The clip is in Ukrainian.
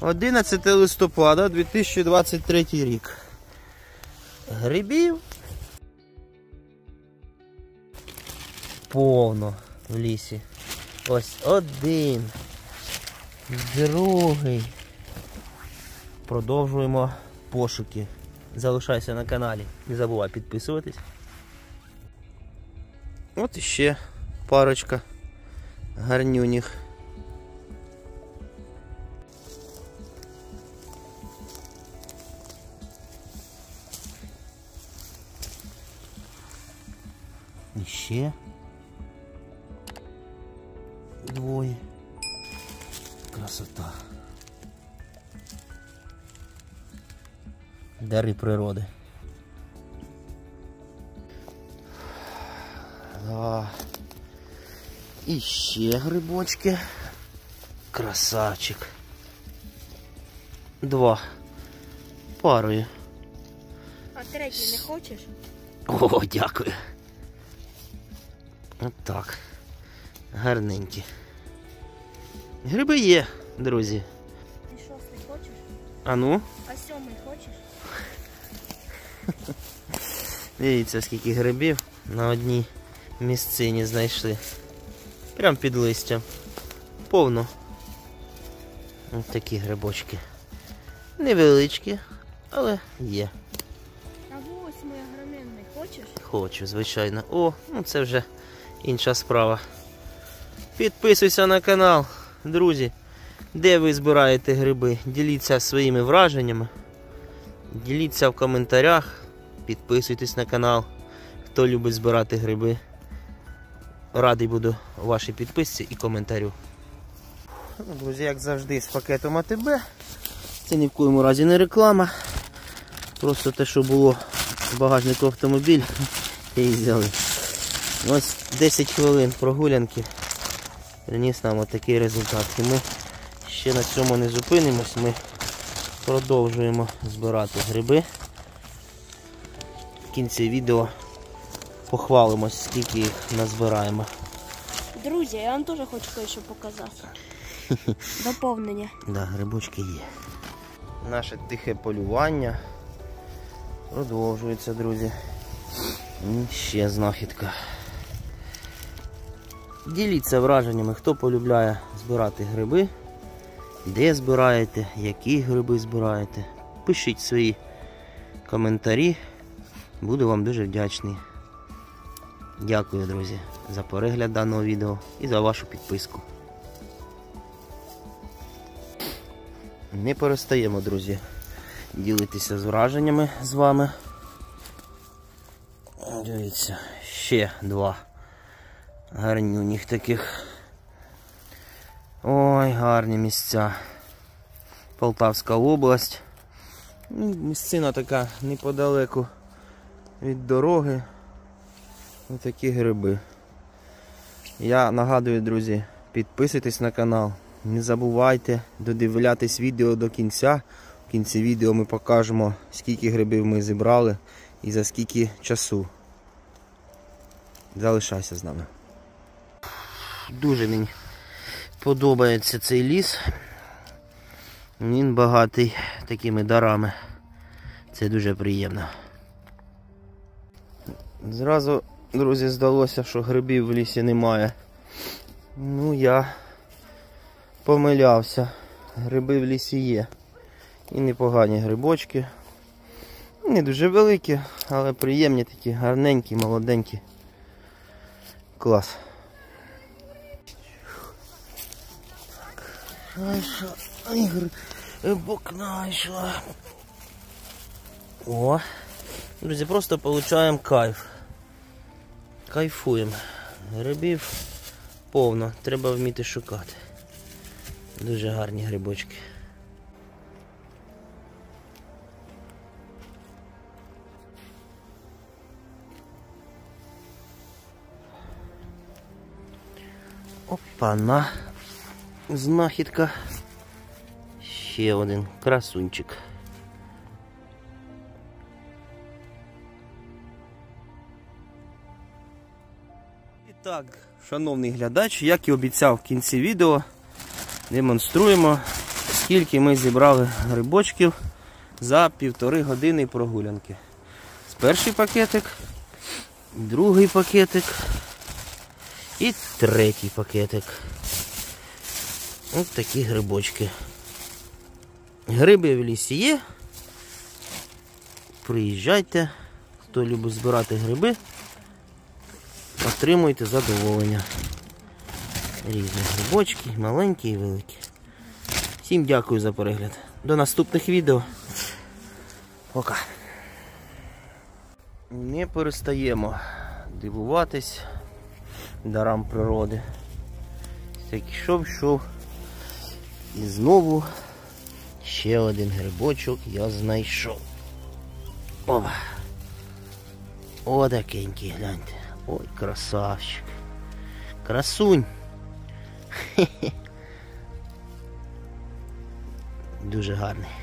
11 листопада 2023 рік. Грибів. Повно в лісі. Ось один. Другий. Продовжуємо пошуки. Залишайся на каналі. Не забувай підписуватись. От іще парочка гарнюніх. Іще двоє. Красота. Дари природи. Да. І ще грибочки. Красавчик. Два. Парою. А третій не хочеш? О, дякую. От так. Гарненькі. Гриби є, друзі. Ти шостий хочеш? А ну, А сьомий хочеш? дивіться, скільки грибів на одній місцині знайшли. Прям під листям. Повно. Ось такі грибочки. Невеличкі, але є. А восьмий огроменний хочеш? Хочу, звичайно. О, ну це вже інша справа. Підписуйся на канал, друзі. Де ви збираєте гриби? Діліться своїми враженнями. Діліться в коментарях. Підписуйтесь на канал. Хто любить збирати гриби. Радий буду вашій підписці і коментарю. Ну, Друзі, як завжди, з пакетом АТБ. Це ні в коєму разі не реклама. Просто те, що було в багажнику автомобіль, і взяли. Ось 10 хвилин прогулянки приніс нам отакий результат. І ми ще на цьому не зупинимось, ми продовжуємо збирати гриби. В кінці відео похвалимось, скільки їх назбираємо. Друзі, я вам теж хочу кое-що показати. Доповнення. Да, грибочки є. Наше тихе полювання продовжується, друзі. І ще знахідка. Діліться враженнями, хто полюбляє збирати гриби, де збираєте, які гриби збираєте. Пишіть свої коментарі. Буду вам дуже вдячний. Дякую, друзі, за перегляд даного відео і за вашу підписку. Не перестаємо, друзі, ділитися з враженнями з вами. Дивіться, ще два гарнюніх таких. Ой, гарні місця. Полтавська область. Ну, Місцина така неподалеку від дороги. Ось такі гриби. Я нагадую, друзі, підписуйтесь на канал. Не забувайте додивлятись відео до кінця. В кінці відео ми покажемо, скільки грибів ми зібрали і за скільки часу. Залишайся з нами. Дуже мені подобається цей ліс. Він багатий такими дарами. Це дуже приємно. Зразу, друзі, здалося, що грибів в лісі немає. Ну я помилявся. Гриби в лісі є. І непогані грибочки. Не дуже великі, але приємні такі, гарненькі, молоденькі. Клас. Знайшла. Ай, грибок знайшла. О. Друзі, просто получаємо кайф. Кайфуємо. Грибів повно. Треба вміти шукати. Дуже гарні грибочки. Опа-на. Знахідка. Ще один красунчик. І так, шановний глядач, як і обіцяв в кінці відео, демонструємо скільки ми зібрали грибочків за півтори години прогулянки. Перший пакетик, другий пакетик і третій пакетик. Ось такі грибочки. Гриби в лісі є. Приїжджайте, хто любить збирати гриби, отримуйте задоволення. Різні грибочки, маленькі і великі. Всім дякую за перегляд. До наступних відео. Пока. Не перестаємо дивуватись дарам природи. Так йшов, йшов. І знову ще один грибочок я знайшов. О, такенький, гляньте. Ой, красавчик. Красунь. Дуже гарний.